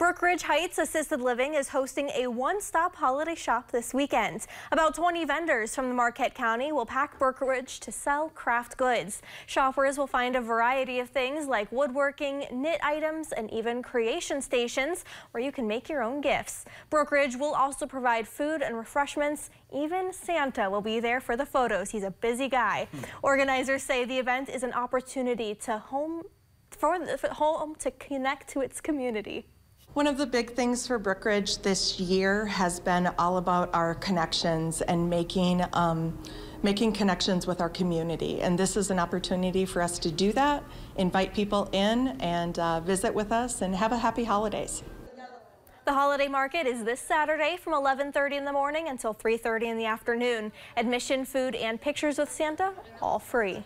Brookridge Heights Assisted Living is hosting a one-stop holiday shop this weekend. About 20 vendors from the Marquette County will pack Brookridge to sell craft goods. Shoppers will find a variety of things like woodworking, knit items, and even creation stations where you can make your own gifts. Brookridge will also provide food and refreshments. Even Santa will be there for the photos. He's a busy guy. Hmm. Organizers say the event is an opportunity to home for home to connect to its community. One of the big things for Brookridge this year has been all about our connections and making um, making connections with our community. And this is an opportunity for us to do that, invite people in and uh, visit with us and have a happy holidays. The holiday market is this Saturday from 11:30 in the morning until 3:30 in the afternoon. Admission, food, and pictures with Santa all free.